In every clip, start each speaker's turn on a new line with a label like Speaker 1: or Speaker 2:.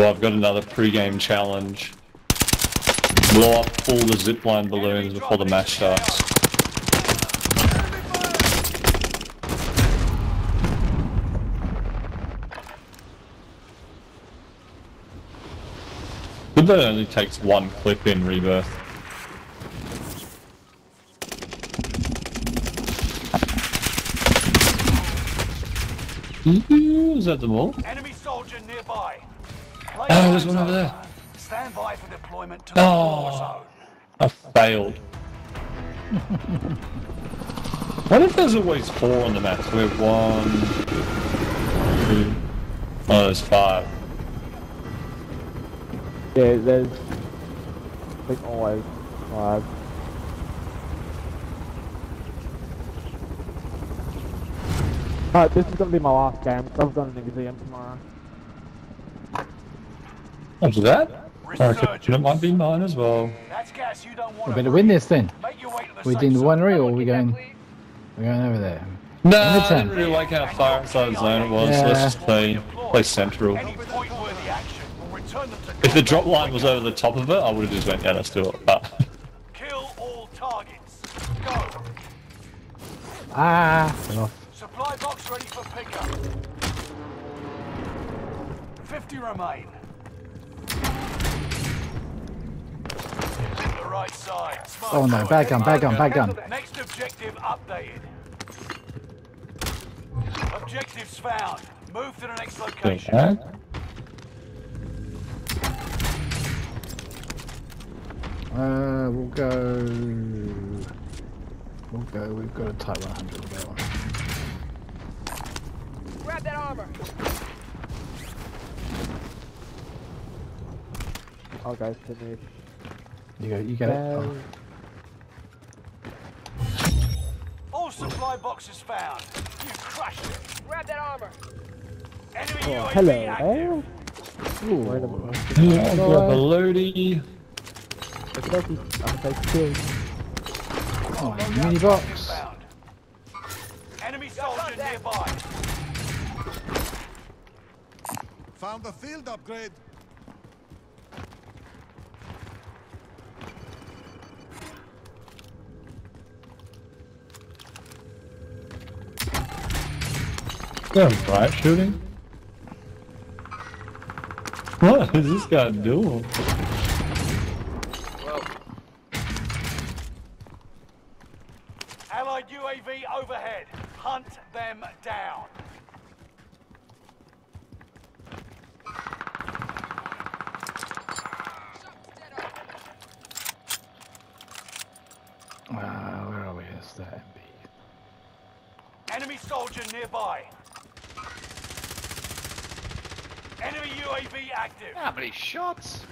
Speaker 1: Well, I've got another pre-game challenge. Blow up all the zipline balloons before the match starts. Good that only takes one clip in Rebirth. Is that the wall?
Speaker 2: Enemy
Speaker 1: Oh, there's one over there.
Speaker 2: Stand by for deployment to
Speaker 1: Oh.
Speaker 2: war zone.
Speaker 1: I failed. what if there's always four on the map? So we have one, two, oh, there's five.
Speaker 3: Yeah, there's like always five. Alright, this is gonna be my last game. 'cause I'm going to the museum tomorrow.
Speaker 1: What's that? I reckon it
Speaker 2: Resurgence.
Speaker 1: might be mine as well.
Speaker 2: That's gas you don't want
Speaker 4: We
Speaker 2: to
Speaker 4: better win this then.
Speaker 2: Make your way to the
Speaker 4: We
Speaker 2: safe
Speaker 4: doing the
Speaker 2: zone.
Speaker 4: winery or are we going? We're going over there.
Speaker 1: No,
Speaker 4: Number
Speaker 1: I
Speaker 4: 10.
Speaker 1: didn't really like how far inside zone it was. So
Speaker 4: Yeah.
Speaker 1: let's just play, play central.
Speaker 2: Any point-worthy action will return them to
Speaker 1: If the drop line was over the top of it, I would have just went, yeah, let's do it. But
Speaker 2: Kill all targets. Go.
Speaker 4: Ah, fell off.
Speaker 2: Supply box ready for pickup. 50 remain. The right side. Smart
Speaker 4: Oh no,
Speaker 2: choice.
Speaker 4: bad gun, bad gun, bad gun.
Speaker 2: Next objective updated. Objectives found. Move to the next location.
Speaker 1: okay.
Speaker 4: Uh, we'll go. We'll go. We've got a Type 100 with that one.
Speaker 5: Grab that armor.
Speaker 3: I'll go finish.
Speaker 4: You go. You get it. Um,
Speaker 3: oh.
Speaker 2: All supply boxes found. You crushed it.
Speaker 5: Grab that armor.
Speaker 2: Enemy
Speaker 3: Oh,
Speaker 2: UAV
Speaker 3: hello
Speaker 2: active.
Speaker 3: there.
Speaker 4: Ooh.
Speaker 3: Random.
Speaker 1: Yeah, I'll grab a loady.
Speaker 3: Okey-dokey. I'm gonna take two.
Speaker 4: Oh,
Speaker 2: Loadout
Speaker 4: mini box.
Speaker 2: Enemy soldier nearby.
Speaker 6: Found the field upgrade.
Speaker 1: Yeah, right shooting. What is this guy doing?
Speaker 2: Allied UAV overhead. Hunt them down.
Speaker 4: Uh, where are we? It's the MB.
Speaker 2: Enemy soldier nearby. Enemy UAV active.
Speaker 7: How many shots?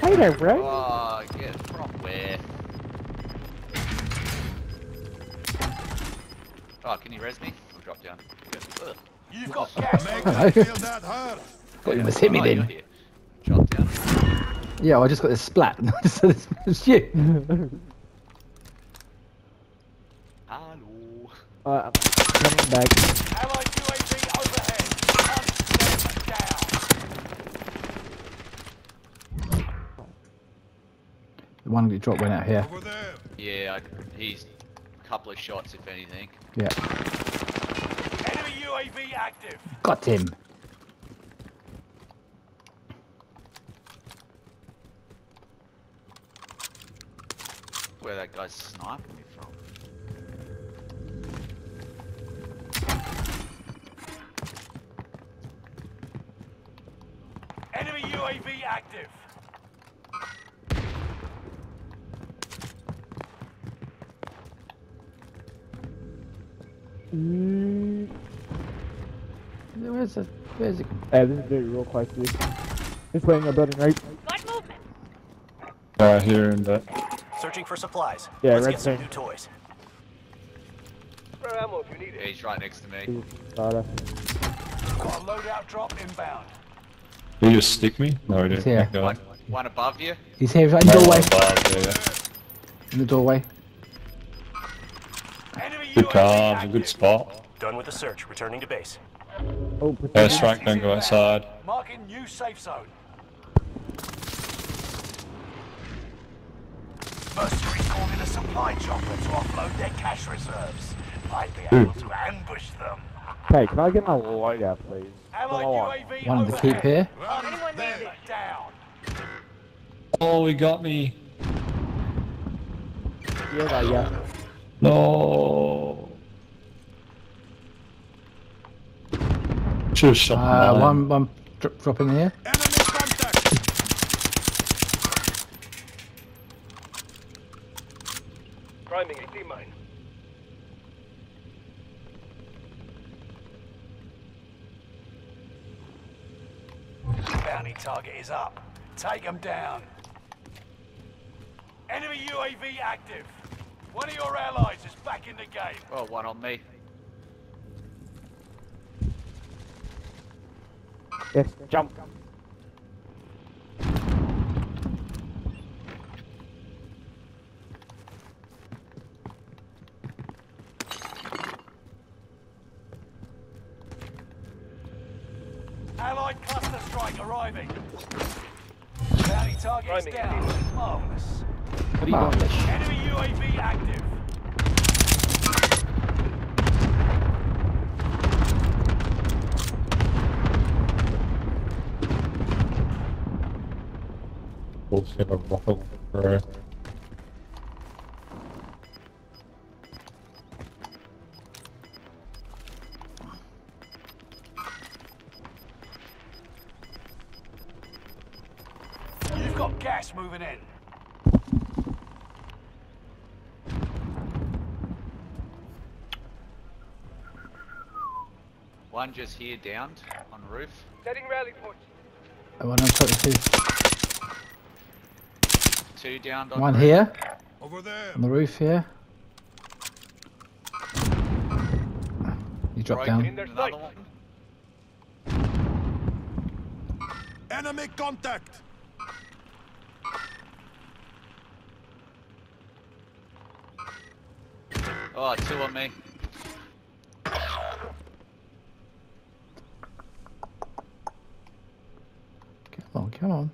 Speaker 3: Hey there, bro.
Speaker 7: Oh, get from where? Oh, can you res me? I'll drop down. Ugh.
Speaker 2: You've got gas.
Speaker 6: Make
Speaker 4: Hello.
Speaker 6: them feel that hurt.
Speaker 4: Thought you almost hit me
Speaker 7: Oh,
Speaker 4: then.
Speaker 7: here. Drop down.
Speaker 4: Yeah, I just got this splat. and I just said it's- it's you.
Speaker 7: Hello.
Speaker 3: Alright, I'm coming back.
Speaker 2: Allied UAV overhead. Hunt them down.
Speaker 4: The one that dropped went out here.
Speaker 7: Yeah, I, he's a couple of shots, if anything.
Speaker 4: Yeah.
Speaker 2: Enemy UAV active.
Speaker 4: Got him.
Speaker 7: Where that guy's sniping me
Speaker 2: UAV active.
Speaker 3: Mm,
Speaker 4: Where's the? Where's it?
Speaker 3: Hey, this is very real close to you. Just waiting a building right.
Speaker 5: Light movement.
Speaker 1: Right here in the.
Speaker 2: Searching for supplies.
Speaker 3: Yeah,
Speaker 2: Let's
Speaker 3: red
Speaker 2: get some new toys.
Speaker 5: Throw ammo if you need
Speaker 7: Yeah, he's right next to me.
Speaker 3: Starter.
Speaker 2: Got a loadout drop inbound.
Speaker 1: Did you just stick me? No, he didn't.
Speaker 4: here.
Speaker 1: Thank God.
Speaker 7: One, one above you.
Speaker 4: He's here, right in the doorway.
Speaker 1: above, yeah, yeah.
Speaker 4: In the doorway.
Speaker 1: Good
Speaker 2: UAV
Speaker 1: cards, a good spot.
Speaker 8: Done with the search. Returning to base.
Speaker 3: Oh, protect.
Speaker 1: Airstrike, don't go outside.
Speaker 2: Marking new safe zone. Mercenaries called in a supply chopper to offload their cash reserves. Might be able hmm. to ambush them.
Speaker 3: Hey, can I get my light loadout, please?
Speaker 2: Allied
Speaker 3: Come on.
Speaker 2: UAV
Speaker 4: to keep here.
Speaker 5: Anyone
Speaker 6: there.
Speaker 5: need it?
Speaker 2: Down.
Speaker 1: Oh, he got me.
Speaker 3: Yeah, no, yeah.
Speaker 1: No. Should have shot
Speaker 4: Uh,
Speaker 1: mine.
Speaker 4: one, one dro- dropping here.
Speaker 6: Enemy contact!
Speaker 2: Bounty target is up. Take them down. Enemy UAV active. One of your allies is back in the game.
Speaker 7: Oh, one on me.
Speaker 3: Yes, jump.
Speaker 2: Allied cluster strike arriving. Bounty target is down. Marvelous.
Speaker 4: Marvellous.
Speaker 2: Enemy UAV active.
Speaker 1: Bullshit, a rocket through.
Speaker 2: Gas moving in.
Speaker 7: One just here downed on roof.
Speaker 5: Setting rally point.
Speaker 4: Uh, One on top of two.
Speaker 7: Two downed on
Speaker 4: One
Speaker 7: roof.
Speaker 4: here
Speaker 6: Over there!
Speaker 4: on the roof here. You dropped
Speaker 7: Broken
Speaker 4: down.
Speaker 7: another one.
Speaker 6: Enemy contact!
Speaker 7: Oh, two on me.
Speaker 4: Come on, come on.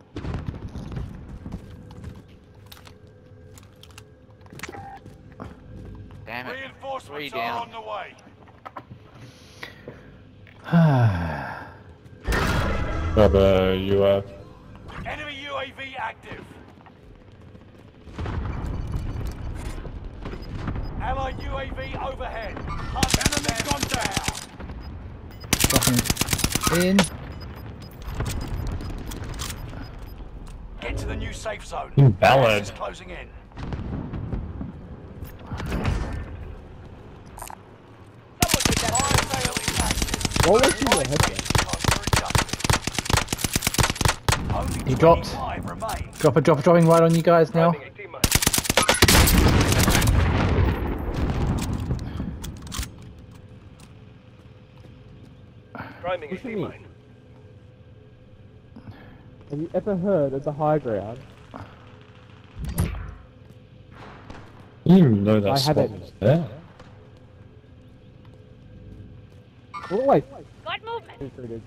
Speaker 7: Damn it. Three
Speaker 2: Reinforcements are
Speaker 7: down.
Speaker 2: on the way.
Speaker 1: Grab a UAV.
Speaker 2: Enemy UAV active. Allied UAV overhead. Hunt
Speaker 6: Enemy
Speaker 2: them
Speaker 6: contact!
Speaker 4: Dropping in.
Speaker 2: Get to the new safe zone.
Speaker 1: You ballad.
Speaker 2: Is closing in.
Speaker 5: Someone get that.
Speaker 2: Fire sale is active.
Speaker 3: What was your headset?
Speaker 2: Only
Speaker 4: He dropped.
Speaker 2: 25 remain.
Speaker 4: Drop a drop dropping right on you guys now.
Speaker 8: Priming AT mine. Priming
Speaker 3: What
Speaker 8: AT
Speaker 3: do you mean?
Speaker 8: mine.
Speaker 3: Have you ever heard of the high ground?
Speaker 1: You didn't even know that
Speaker 3: I
Speaker 1: spot
Speaker 3: had it.
Speaker 1: was there.
Speaker 3: Oh, wait.
Speaker 5: Got movement.
Speaker 3: Yes, it is.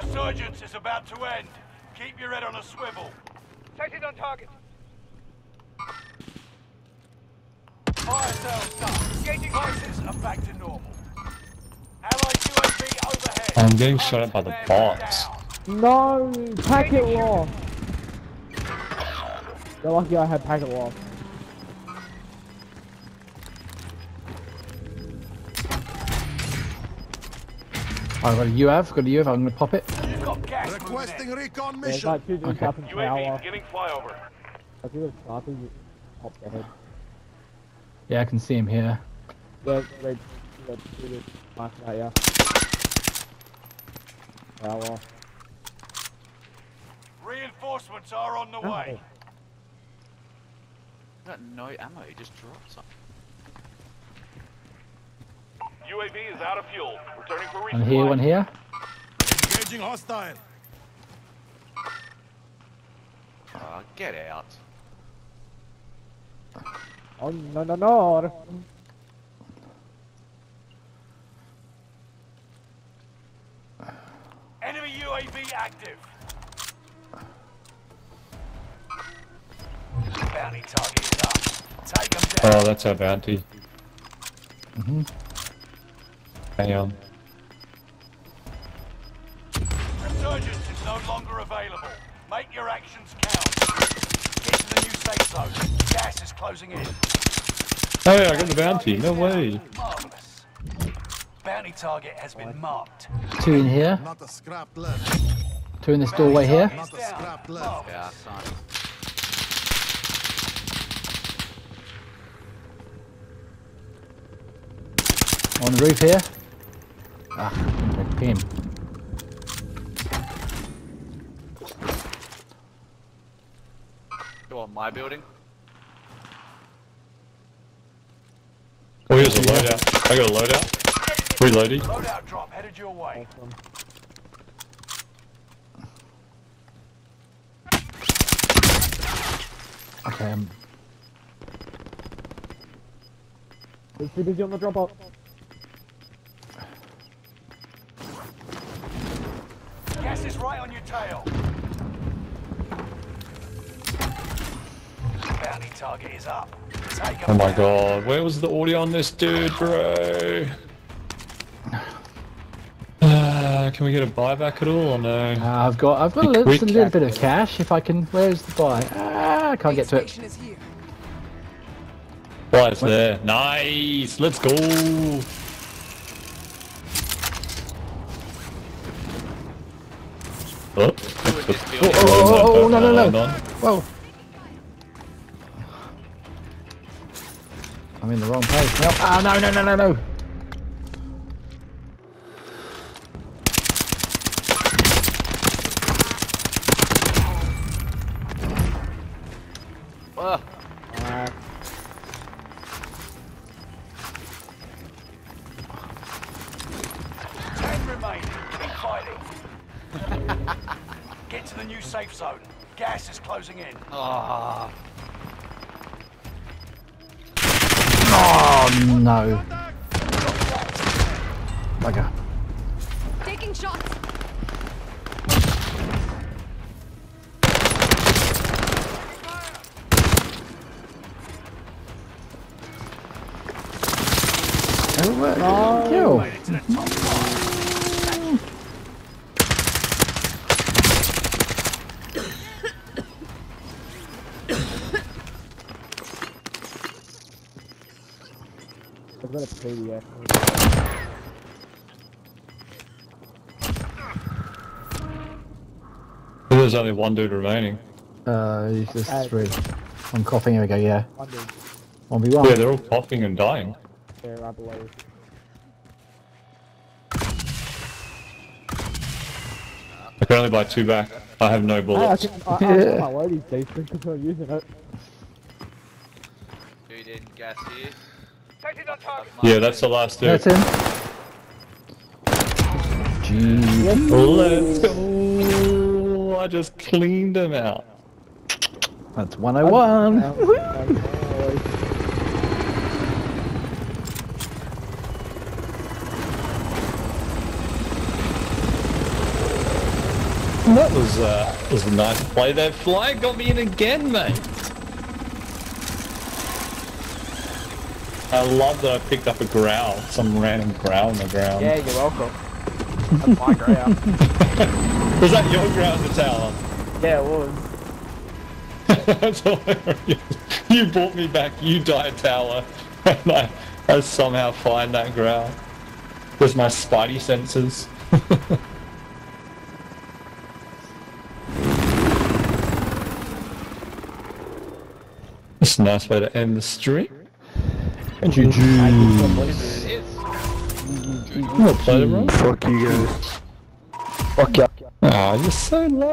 Speaker 2: Resurgence is about to end. Keep your head on a swivel.
Speaker 5: Sighted on target.
Speaker 2: Fire sales done.
Speaker 1: I'm getting shot at by the bots.
Speaker 3: No! Packet lost! You're lucky I had packet lost.
Speaker 4: I've got a UAV, got a UAV, I'm gonna pop it.
Speaker 2: You've got gas
Speaker 6: Requesting recon
Speaker 3: There's
Speaker 6: mission!
Speaker 3: like two dudes
Speaker 4: Okay.
Speaker 3: up in tower.
Speaker 8: beginning flyover.
Speaker 3: I think it's sniper, you pop their head.
Speaker 4: Yeah, I can see him here.
Speaker 3: Yeah, they, they, two dudes marking out, yeah. Tower.
Speaker 2: Reinforcements are on the way.
Speaker 7: Got no ammo, he just dropped something.
Speaker 8: UAV is out of fuel. Returning for
Speaker 4: One here, one here.
Speaker 6: Engaging hostile!
Speaker 7: Oh, get out.
Speaker 3: Oh no no no!
Speaker 2: Enemy UAV active. Bounty target is up. Take them down.
Speaker 1: Oh, that's our bounty. Mm-hmm. Hang on.
Speaker 2: Resurgence is no longer available. Make your actions count. Get to the new safe zone. Gas is closing in.
Speaker 1: Oh yeah, I got the bounty. No way.
Speaker 2: Marvelous. Bounty target has been marked.
Speaker 4: Two in here.
Speaker 6: Not a scrap left.
Speaker 4: Two in this doorway here.
Speaker 6: Not a scrap left.
Speaker 7: Yeah, son.
Speaker 4: On the roof here. Ah, pin.
Speaker 7: Go on, my building.
Speaker 1: Oh, here's a loadout. I got a loadout. Reloading.
Speaker 2: Loadout drop headed your way.
Speaker 4: Okay, um,
Speaker 3: It's too busy on the drop off.
Speaker 2: Gas is right on your tail. Bounty target is up. Take 'em
Speaker 1: Oh my
Speaker 2: down.
Speaker 1: god, where was the audio on this dude, bro? Uh, can we get a buyback at all or no?
Speaker 4: uh, I've got I've got a little, a little bit of cash if I can. Where's the buy? Ah, I can't get to it.
Speaker 5: Station is here.
Speaker 1: Right, it's there. Nice, let's go. Oh,
Speaker 7: in this building.
Speaker 1: oh,
Speaker 4: oh, oh, no, no, no. Whoa. I'm in the wrong place. No. Ah, no, no, no, no, no.
Speaker 2: Keep fighting. Get to the new safe zone. Gas is closing in.
Speaker 7: ah.
Speaker 4: Oh no. Bugger.
Speaker 5: Taking shots.
Speaker 4: Oh, kill.
Speaker 2: Made it to the top five.
Speaker 3: I've got a PDF.
Speaker 1: There's only one dude remaining.
Speaker 4: Uh, this
Speaker 3: Uh,
Speaker 4: three. I'm coughing. Here we go. Yeah.
Speaker 3: One dude
Speaker 4: One v one.
Speaker 1: Yeah, they're all coughing and dying.
Speaker 3: there, I believe.
Speaker 1: I can only buy two back. I have no
Speaker 3: Hey, I
Speaker 1: bullets.
Speaker 3: think I, I think my loadie's decent because we're using it.
Speaker 7: Dude in gas here.
Speaker 5: Sighted on target.
Speaker 1: Yeah, that's the last dude.
Speaker 4: That's him. Gee.
Speaker 1: Let's go. I just cleaned him out.
Speaker 4: That's 101.
Speaker 3: Um, um,
Speaker 1: That was uh, was a nice play. That flag got me in again, mate. I love that I picked up a Grau, some random Grau on the ground.
Speaker 3: yeah, you're welcome. That's my Grau.
Speaker 1: Was that your Grau in the tower?
Speaker 3: Yeah, it was.
Speaker 1: That's hilarious. You brought me back, you died tower, and I, I somehow find that Grau. With my spidey senses. It's a nice way to end the stream. GG. Well played, everyone.
Speaker 4: Fuck you guys. Fuck ya.
Speaker 1: Ah, you're so low.